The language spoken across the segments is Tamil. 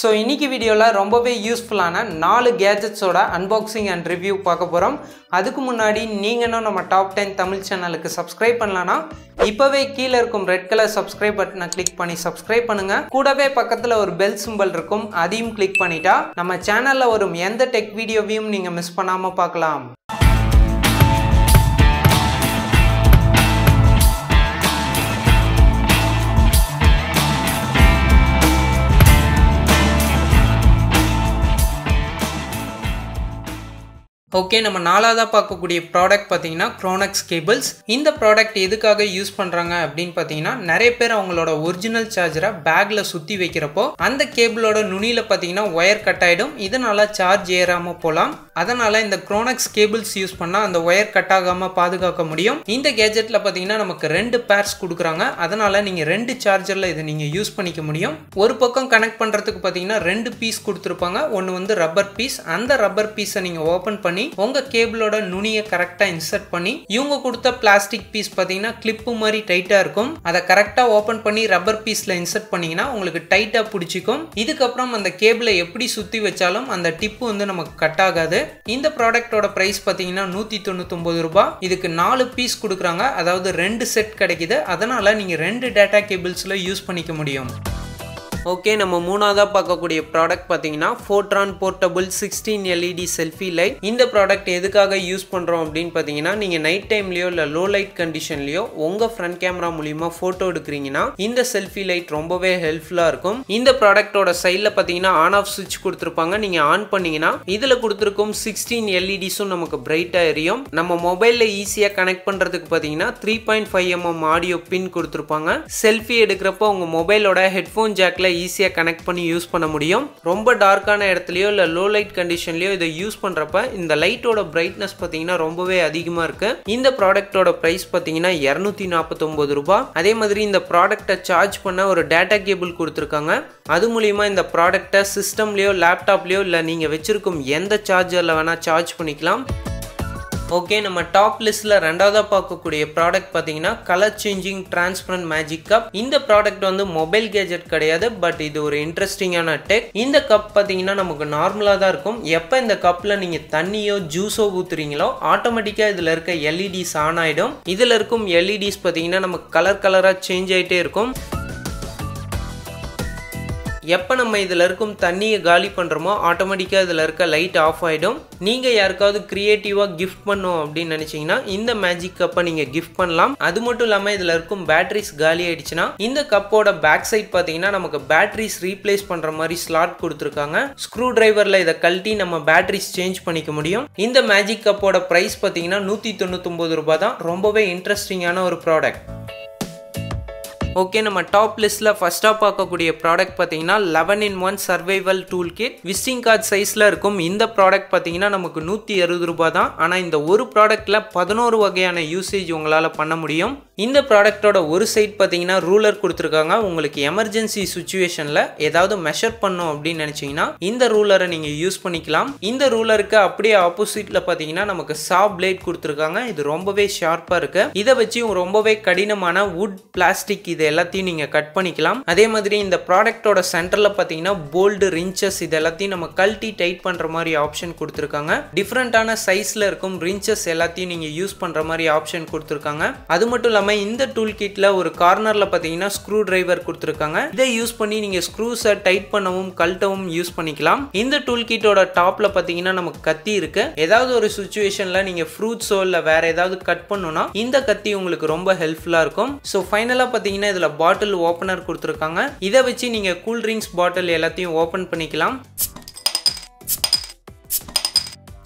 ஸோ இன்றைக்கி வீடியோவில் ரொம்பவே யூஸ்ஃபுல்லான நாலு கேஜெட்ஸோட அன்பாக்சிங் அண்ட் ரிவ்யூ பார்க்க போகிறோம் அதுக்கு முன்னாடி நீங்கள் இன்னும் நம்ம டாப் டென் தமிழ் சேனலுக்கு சப்ஸ்கிரைப் பண்ணலான்னா இப்போவே கீழே இருக்கும் ரெட் கலர் சப்ஸ்கிரைப் பட்டனை கிளிக் பண்ணி சப்ஸ்கிரைப் பண்ணுங்கள் கூடவே பக்கத்தில் ஒரு பெல் சிம்பல் இருக்கும் அதையும் கிளிக் பண்ணிட்டா நம்ம சேனலில் வரும் எந்த டெக் வீடியோவையும் நீங்கள் மிஸ் பண்ணாமல் பார்க்கலாம். ஓகே நம்ம நாலாவதாக பார்க்கக்கூடிய ப்ராடக்ட் பார்த்தீங்கன்னா க்ரோனக்ஸ் கேபிள்ஸ் இந்த ப்ராடக்ட் எதுக்காக யூஸ் பண்ணுறாங்க அப்படின்னு பார்த்தீங்கன்னா நிறைய பேர் அவங்களோட ஒரிஜினல் சார்ஜரை பேக்கில் சுற்றி வைக்கிறப்போ அந்த கேபிளோட நுனியில் பார்த்தீங்கன்னா ஒயர் கட் ஆகிடும் இதனால் சார்ஜ் ஏறாமல் போகலாம் அதனால் இந்த க்ரோனக்ஸ் கேபிள்ஸ் யூஸ் பண்ணால் அந்த ஒயர் கட் ஆகாமல் பாதுகாக்க முடியும். இந்த கேஜெட்டில் பார்த்தீங்கன்னா நமக்கு ரெண்டு பேர்ஸ் கொடுக்குறாங்க. அதனால் நீங்கள் ரெண்டு சார்ஜரில் இதை நீங்கள் யூஸ் பண்ணிக்க முடியும். ஒரு பக்கம் கனெக்ட் பண்ணுறதுக்கு பார்த்தீங்கன்னா ரெண்டு பீஸ் கொடுத்துருப்பாங்க. ஒன்று வந்து ரப்பர் பீஸ் அந்த ரப்பர் பீஸை நீங்கள் ஓப்பன் பண்ணி பண்ணி உங்க கேபிளோட நுனியை கரெக்டா இன்சர்ட் பண்ணி இவங்க கொடுத்த பிளாஸ்டிக் பீஸ் பாத்தீங்கன்னா கிளிப்பு மாதிரி டைட்டா இருக்கும். அதை கரெக்டா ஓபன் பண்ணி ரப்பர் பீஸ்ல இன்சர்ட் பண்ணீங்கன்னா உங்களுக்கு டைட்டா பிடிச்சிக்கும். இதுக்கப்புறம் அந்த கேபிளை எப்படி சுத்தி வச்சாலும் அந்த டிப்பு வந்து நமக்கு கட் ஆகாது. இந்த ப்ராடக்டோட பிரைஸ் பாத்தீங்கன்னா நூத்தி தொண்ணூத்தி ரூபாய் இதுக்கு நாலு பீஸ் கொடுக்குறாங்க. அதாவது ரெண்டு செட் கிடைக்குது. அதனால நீங்க ரெண்டு டேட்டா கேபிள்ஸ்ல யூஸ் பண்ணிக்க முடியும். ஓகே நம்ம மூணாவதாக பார்க்கக்கூடிய ப்ராடக்ட் பார்த்தீங்கன்னா Photron portable sixteen LED selfie light இந்த ப்ராடக்ட் எதுக்காக யூஸ் பண்ணுறோம் அப்படின்னு பார்த்தீங்கன்னா நீங்கள் நைட் டைம்லையோ இல்லை லோ லைட் கண்டிஷன்லையோ உங்கள் ஃப்ரண்ட் கேமரா மூலியமா ஃபோட்டோ எடுக்கிறீங்கன்னா இந்த செல்ஃபி லைட் ரொம்பவே ஹெல்ப்ஃபுல்லாக இருக்கும். இந்த ப்ராடக்டோட சைடில் பார்த்தீங்கன்னா ஆன் ஆஃப் சுவிட்ச் கொடுத்துருப்பாங்க. நீங்கள் ஆன் பண்ணீங்கன்னா இதில் கொடுத்துருக்கும் சிக்ஸ்டீன் எல்இடிஸும் நமக்கு பிரைட்டாக எரியும். நம்ம மொபைலில் ஈஸியாக கனெக்ட் பண்ணுறதுக்கு பார்த்தீங்கன்னா three point five mm audio pin கொடுத்துருப்பாங்க. செல்ஃபி எடுக்கிறப்போ உங்கள் மொபைலோட ஹெட்ஃபோன் ஜாக்கில் ஈஸியாக கனெக்ட் பண்ணி யூஸ் பண்ண முடியும். ரொம்ப டார்க்கான இடத்துலையோ இல்லை லோ லைட் கண்டிஷன்லையோ இதை யூஸ் பண்ணுறப்ப இந்த லைட்டோட பிரைட்னஸ் பார்த்தீங்கன்னா ரொம்பவே அதிகமாக இருக்குது இந்த ப்ராடக்ட்டோட ப்ரைஸ் பார்த்தீங்கன்னா இரநூத்தி நாற்பத்தொம்போது ரூபாய் அதே மாதிரி இந்த ப்ராடக்டை சார்ஜ் பண்ண ஒரு டேட்டா கேபிள் கொடுத்துருக்காங்க. அது மூலிமா இந்த ப்ராடக்டை சிஸ்டம்லேயோ லேப்டாப்லேயோ இல்லை நீங்கள் வச்சுருக்கும் எந்த சார்ஜரில் வேணால் சார்ஜ் பண்ணிக்கலாம். ஓகே நம்ம டாப் லிஸ்ட்ல ரெண்டாவதாக பார்க்கக்கூடிய ப்ராடக்ட் பார்த்தீங்கன்னா colour changing transparent magic cup இந்த ப்ராடக்ட் வந்து மொபைல் கேஜெட் கிடையாது பட் இது ஒரு இன்ட்ரெஸ்டிங்கான டெக் இந்த கப் பார்த்தீங்கன்னா நமக்கு நார்மலாக தான் இருக்கும். எப்போ இந்த கப்பில் நீங்கள் தண்ணியோ ஜூஸோ ஊத்துறீங்களோ ஆட்டோமேட்டிக்காக இதில் இருக்க எல்இடிஸ் ஆன் ஆகிடும் இதில் இருக்கும் எல்இடிஸ் பார்த்தீங்கன்னா நமக்கு கலர் கலராக சேஞ்ச் ஆகிட்டே இருக்கும். எப்போ நம்ம இதில் இருக்கும் தண்ணியை காலி பண்ணுறோமோ ஆட்டோமேட்டிக்காக இதில் இருக்க லைட் ஆஃப் ஆகிடும் நீங்கள் யாருக்காவது க்ரியேட்டிவாக கிஃப்ட் பண்ணும் அப்படின்னு நினச்சிங்கன்னா இந்த மேஜிக் கப்பை நீங்கள் கிஃப்ட் பண்ணலாம். அது மட்டும் இல்லாமல் இதில் இருக்கும் பேட்டரிஸ் காலி ஆயிடுச்சுன்னா இந்த கப்போட பேக் சைட் பார்த்தீங்கன்னா நமக்கு பேட்டரிஸ் ரீப்ளேஸ் பண்ணுற மாதிரி ஸ்லாட் கொடுத்துருக்காங்க. ஸ்க்ரூ டிரைவரில் இதை கழட்டி நம்ம பேட்டரிஸ் சேஞ்ச் பண்ணிக்க முடியும். இந்த மேஜிக் கப்போட ப்ரைஸ் பார்த்தீங்கன்னா நூற்றி தொண்ணூத்தொம்பது ரூபாய் தான். ரொம்பவே இன்ட்ரெஸ்டிங்கான ஒரு ப்ராடக்ட் ஓகே நம்ம டாப் லிஸ்ட்ல ஃபர்ஸ்டா பார்க்கக்கூடிய ப்ராடக்ட் பார்த்தீங்கன்னா eleven in one survival tool kit visiting card சைஸ்ல இருக்கும். இந்த ப்ராடக்ட் பார்த்தீங்கன்னா நமக்கு நூற்றி அறுபது ரூபாய் தான். ஆனால் இந்த ஒரு ப்ராடக்ட்ல பதினோரு வகையான யூசேஜ் உங்களால் பண்ண முடியும். இந்த ப்ராடக்டோட ஒரு சைட் பார்த்தீங்கன்னா ரூலர் கொடுத்துருக்காங்க. உங்களுக்கு எமர்ஜென்சி சுச்சுவேஷனில் ஏதாவது மெஷர் பண்ணும் அப்படின்னு நினச்சிங்கன்னா இந்த ரூலரை நீங்கள் யூஸ் பண்ணிக்கலாம். இந்த ரூலருக்கு அப்படியே ஆப்போசிட்டில் பார்த்தீங்கன்னா நமக்கு சா பிளேட் கொடுத்துருக்காங்க. இது ரொம்பவே ஷார்ப்பாக இருக்கு. இதை வச்சு ரொம்பவே கடினமான வுட் பிளாஸ்டிக் இது எல்லாத்தையும் நீங்கள் கட் பண்ணிக்கலாம். அதே மாதிரி இந்த ப்ராடக்டோட சென்டரில் பார்த்தீங்கன்னா போல்டு ரிஞ்சஸ் இது எல்லாத்தையும் நம்ம கல்ட்டி டைட் பண்ணுற மாதிரி ஆப்ஷன் கொடுத்துருக்காங்க. டிஃப்ரெண்ட்டான சைஸில் இருக்கும் ரிஞ்சஸ் எல்லாத்தையும் நீங்கள் யூஸ் பண்ணுற மாதிரி ஆப்ஷன் கொடுத்துருக்காங்க. அது மட்டும் இல்லாமல் இந்த டூல் கிட்டில் ஒரு கார்னரில் பார்த்தீங்கன்னா ஸ்க்ரூ டிரைவர் கொடுத்துருக்காங்க. இதை யூஸ் பண்ணி நீங்கள் ஸ்க்ரூஸை டைட் பண்ணவும் கழட்டவும் யூஸ் பண்ணிக்கலாம். இந்த டூல் கிட்டோட டாப்பில் பார்த்தீங்கன்னா நமக்கு கத்தி இருக்கு. ஏதாவது ஒரு சுச்சுவேஷனில் நீங்கள் ஃப்ரூட்ஸோ இல்லை வேற ஏதாவது கட் பண்ணணும்னா இந்த கத்தி உங்களுக்கு ரொம்ப ஹெல்ப்ஃபுல்லாக இருக்கும். ஸோ ஃபைனலாக பார்த்தீங்கன்னா இதில் பாட்டில் ஓப்பனர் கொடுத்துருக்காங்க. இதை வச்சு நீங்கள் கூல் ட்ரிங்க்ஸ் பாட்டில் எல்லாத்தையும் ஓப்பன் பண்ணிக்கலாம்.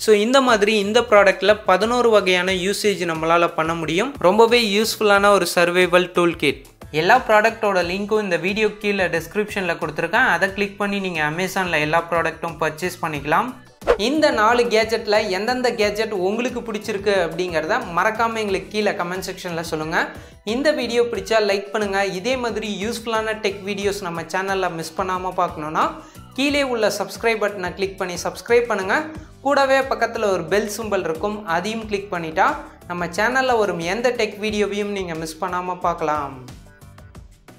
ஸோ இந்த மாதிரி இந்த ப்ராடக்ட்டில் பதினோரு வகையான யூசேஜ் நம்மளால் பண்ண முடியும். ரொம்பவே யூஸ்ஃபுல்லான ஒரு சர்வைவல் டூல் கிட் எல்லா ப்ராடக்ட்டோட லிங்க்கும் இந்த வீடியோ கீழே டிஸ்கிரிப்ஷனில் கொடுத்துருக்கேன். அதை கிளிக் பண்ணி நீங்கள் அமேசானில் எல்லா ப்ராடக்ட்டும் பர்ச்சேஸ் பண்ணிக்கலாம். இந்த நாலு கேஜெட்டில் எந்தெந்த கேஜெட் உங்களுக்கு பிடிச்சிருக்கு அப்படிங்கிறத மறக்காமல் எங்களுக்கு கீழே கமெண்ட் செக்ஷனில் சொல்லுங்கள் இந்த வீடியோ பிடிச்சா லைக் பண்ணுங்கள் இதே மாதிரி யூஸ்ஃபுல்லான டெக் வீடியோஸ் நம்ம சேனலில் மிஸ் பண்ணாமல் பார்க்கணுன்னா கீழே உள்ள சப்ஸ்கிரைப் பட்டனை கிளிக் பண்ணி சப்ஸ்கிரைப் பண்ணுங்கள் கூடவே பக்கத்தில் ஒரு பெல் சிம்பல் இருக்கும் அதையும் கிளிக் பண்ணிட்டா நம்ம சேனலில் வரும் எந்த டெக் வீடியோவையும் நீங்கள் மிஸ் பண்ணாமல் பார்க்கலாம்.